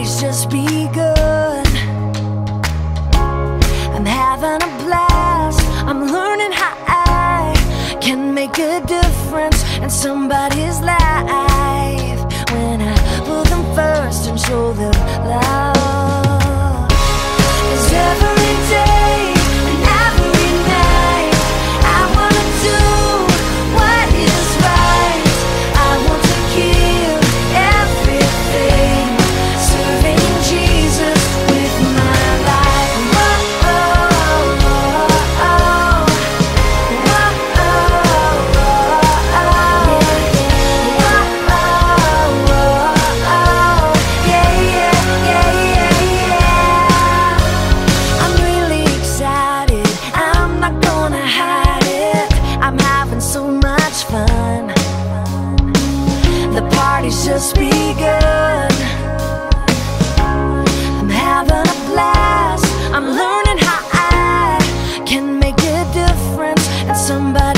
party's just good. I'm having a blast. I'm learning how I can make a difference. In somebody's life just begun. I'm having a blast. I'm learning how I can make a difference and somebody.